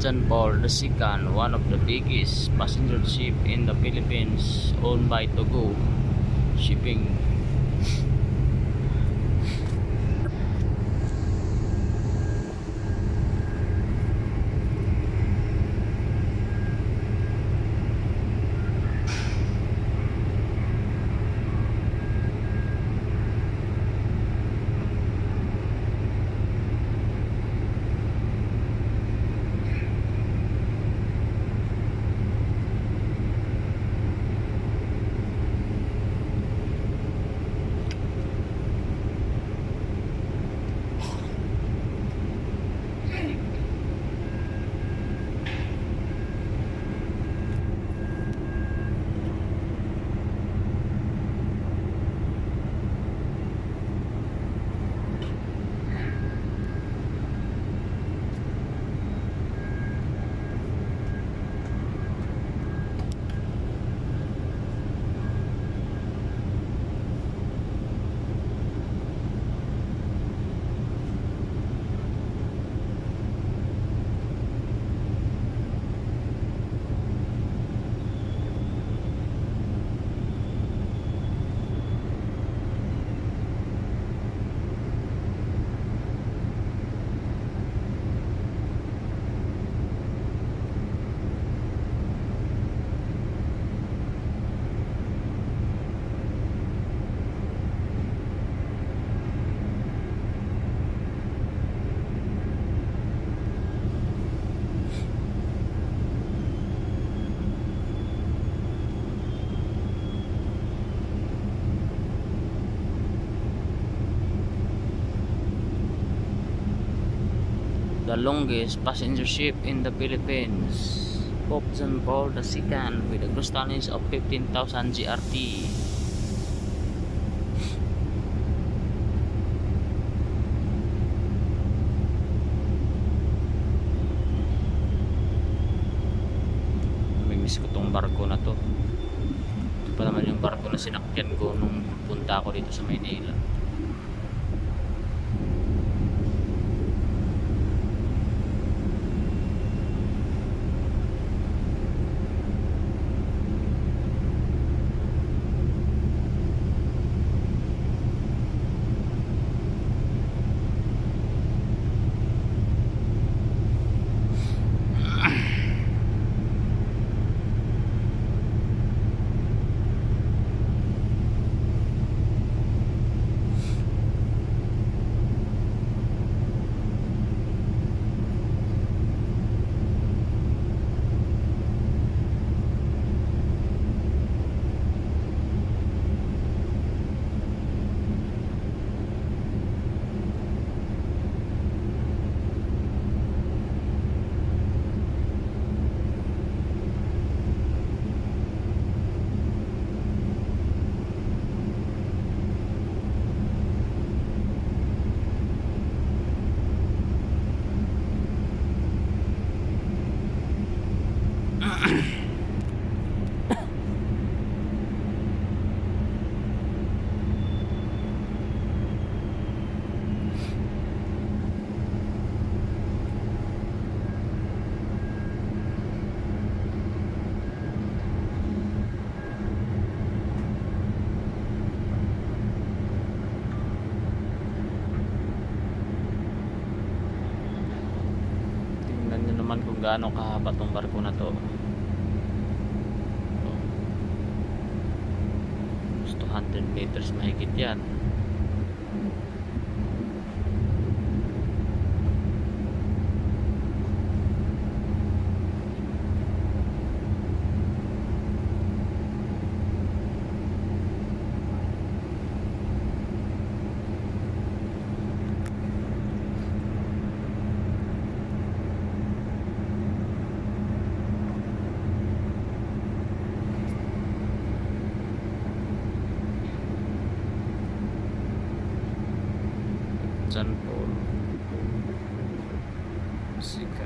John Paul II, one of the biggest passenger ship in the Philippines, owned by Togo Shipping. The longest passenger ship in the Philippines. Pope John Paul II with a gross tonnage of 15,000 GRT. Namimiss ko tong barko na to. Ito pa naman yung barko na sinakyan ko nung punta ako dito sa Maynila. Tingnan nyo naman kung gaano kahaba tong barko na to. Mas 200 meters mahigit yan. John Paul música